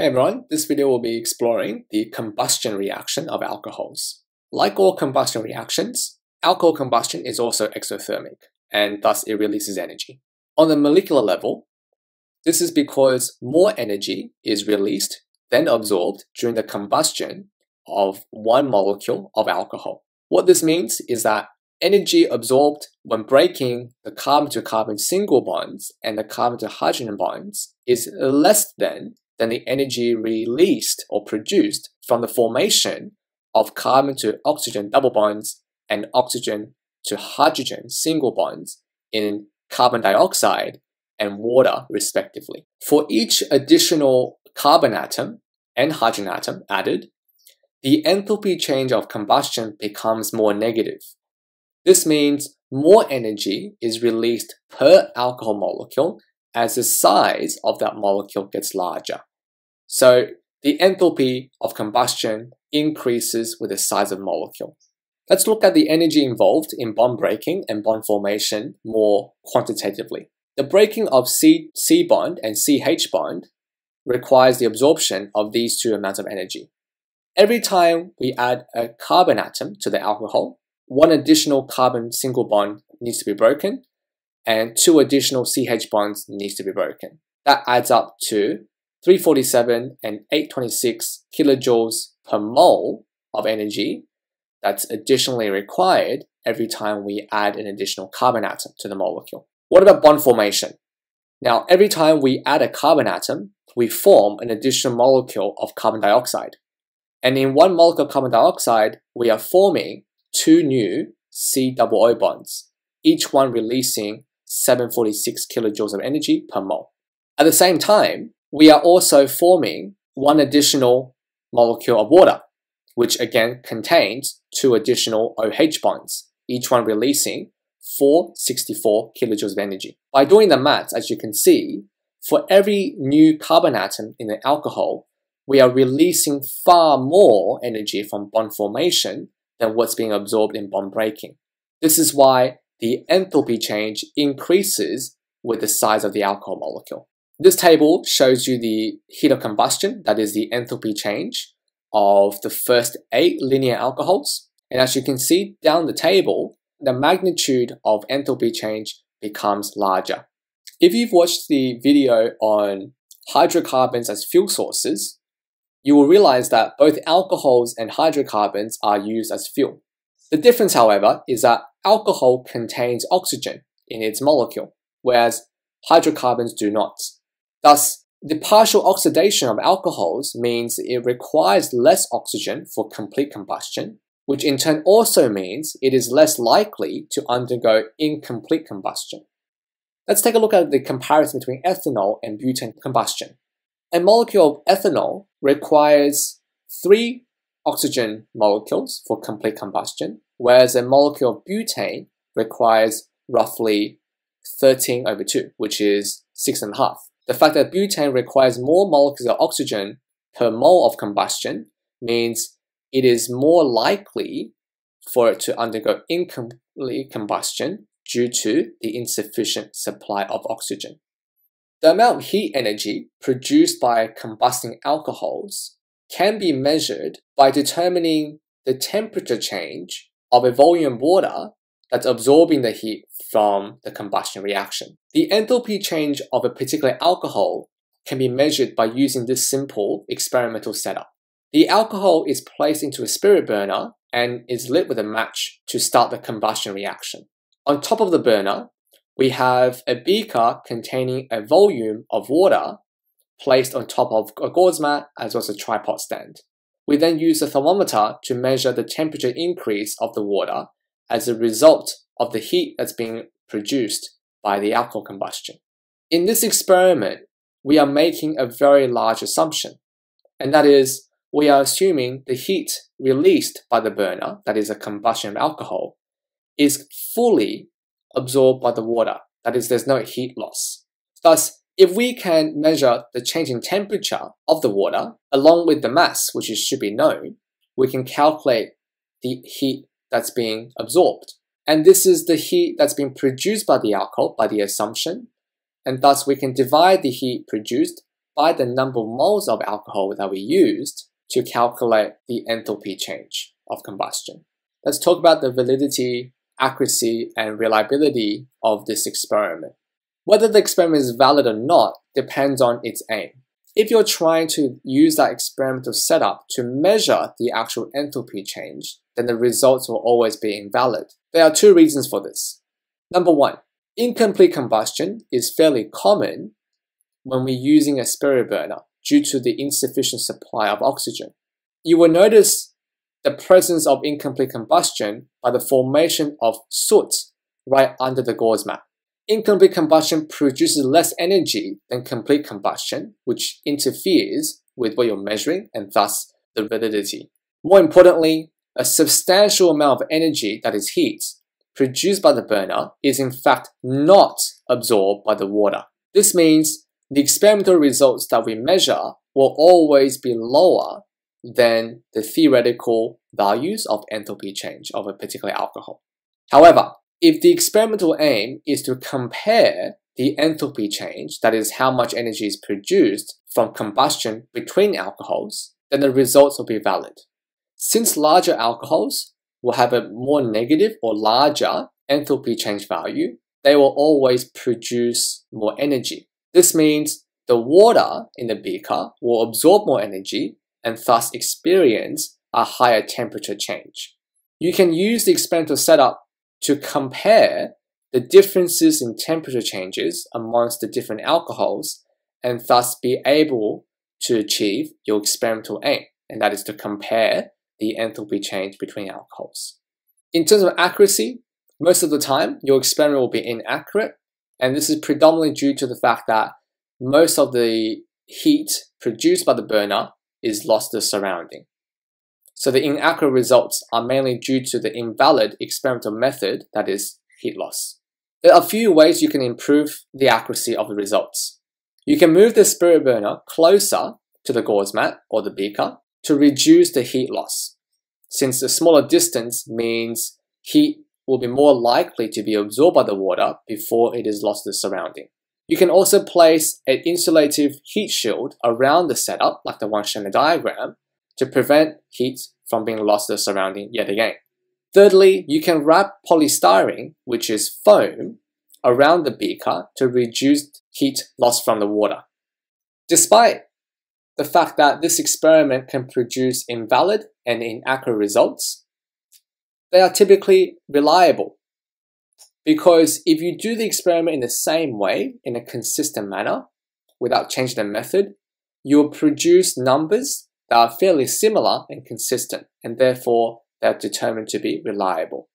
Hey everyone, this video will be exploring the combustion reaction of alcohols. Like all combustion reactions, alcohol combustion is also exothermic, and thus it releases energy. On the molecular level, this is because more energy is released than absorbed during the combustion of one molecule of alcohol. What this means is that energy absorbed when breaking the carbon-to-carbon single bonds and the carbon-to-hydrogen bonds is less than than the energy released or produced from the formation of carbon to oxygen double bonds and oxygen to hydrogen single bonds in carbon dioxide and water respectively. For each additional carbon atom and hydrogen atom added, the enthalpy change of combustion becomes more negative. This means more energy is released per alcohol molecule as the size of that molecule gets larger. So the enthalpy of combustion increases with the size of molecule. Let's look at the energy involved in bond breaking and bond formation more quantitatively. The breaking of C, C bond and CH bond requires the absorption of these two amounts of energy. Every time we add a carbon atom to the alcohol, one additional carbon single bond needs to be broken and two additional CH bonds needs to be broken. That adds up to 347 and 826 kilojoules per mole of energy that's additionally required every time we add an additional carbon atom to the molecule. What about bond formation? Now, every time we add a carbon atom, we form an additional molecule of carbon dioxide. And in one molecule of carbon dioxide, we are forming two new C double O bonds, each one releasing 746 kilojoules of energy per mole. At the same time, we are also forming one additional molecule of water, which again contains two additional OH bonds, each one releasing 464 kilojoules of energy. By doing the maths, as you can see, for every new carbon atom in the alcohol, we are releasing far more energy from bond formation than what's being absorbed in bond breaking. This is why the enthalpy change increases with the size of the alcohol molecule. This table shows you the heat of combustion, that is the enthalpy change of the first eight linear alcohols. And as you can see down the table, the magnitude of enthalpy change becomes larger. If you've watched the video on hydrocarbons as fuel sources, you will realize that both alcohols and hydrocarbons are used as fuel. The difference, however, is that alcohol contains oxygen in its molecule, whereas hydrocarbons do not. Thus, the partial oxidation of alcohols means it requires less oxygen for complete combustion, which in turn also means it is less likely to undergo incomplete combustion. Let's take a look at the comparison between ethanol and butane combustion. A molecule of ethanol requires three oxygen molecules for complete combustion, whereas a molecule of butane requires roughly 13 over 2, which is 6.5. The fact that butane requires more molecules of oxygen per mole of combustion means it is more likely for it to undergo incomplete combustion due to the insufficient supply of oxygen. The amount of heat energy produced by combusting alcohols can be measured by determining the temperature change of a volume of water that's absorbing the heat from the combustion reaction. The enthalpy change of a particular alcohol can be measured by using this simple experimental setup. The alcohol is placed into a spirit burner and is lit with a match to start the combustion reaction. On top of the burner, we have a beaker containing a volume of water placed on top of a gauze mat as well as a tripod stand. We then use a thermometer to measure the temperature increase of the water as a result of the heat that's being produced by the alcohol combustion. In this experiment, we are making a very large assumption, and that is we are assuming the heat released by the burner, that is a combustion of alcohol, is fully absorbed by the water, that is, there's no heat loss. Thus, if we can measure the change in temperature of the water along with the mass, which should be known, we can calculate the heat that's being absorbed. And this is the heat that's being produced by the alcohol by the assumption. And thus we can divide the heat produced by the number of moles of alcohol that we used to calculate the enthalpy change of combustion. Let's talk about the validity, accuracy, and reliability of this experiment. Whether the experiment is valid or not depends on its aim. If you're trying to use that experimental setup to measure the actual enthalpy change, then the results will always be invalid. There are two reasons for this. Number one, incomplete combustion is fairly common when we're using a spirit burner due to the insufficient supply of oxygen. You will notice the presence of incomplete combustion by the formation of soot right under the gauze mat. Incomplete combustion produces less energy than complete combustion, which interferes with what you're measuring and thus the validity. More importantly, a substantial amount of energy, that is heat, produced by the burner is in fact not absorbed by the water. This means the experimental results that we measure will always be lower than the theoretical values of enthalpy change of a particular alcohol. However, if the experimental aim is to compare the enthalpy change, that is how much energy is produced from combustion between alcohols, then the results will be valid. Since larger alcohols will have a more negative or larger enthalpy change value, they will always produce more energy. This means the water in the beaker will absorb more energy and thus experience a higher temperature change. You can use the experimental setup to compare the differences in temperature changes amongst the different alcohols and thus be able to achieve your experimental aim, and that is to compare the enthalpy change between alcohols. In terms of accuracy, most of the time your experiment will be inaccurate, and this is predominantly due to the fact that most of the heat produced by the burner is lost to the surrounding. So the inaccurate results are mainly due to the invalid experimental method, that is, heat loss. There are a few ways you can improve the accuracy of the results. You can move the spirit burner closer to the gauze mat or the beaker to reduce the heat loss, since the smaller distance means heat will be more likely to be absorbed by the water before it is lost to the surrounding. You can also place an insulative heat shield around the setup, like the one shown in the diagram, to prevent heat from being lost to the surrounding yet again. Thirdly, you can wrap polystyrene, which is foam, around the beaker to reduce heat loss from the water. Despite the fact that this experiment can produce invalid and inaccurate results, they are typically reliable because if you do the experiment in the same way, in a consistent manner, without changing the method, you'll produce numbers that are fairly similar and consistent, and therefore they're determined to be reliable.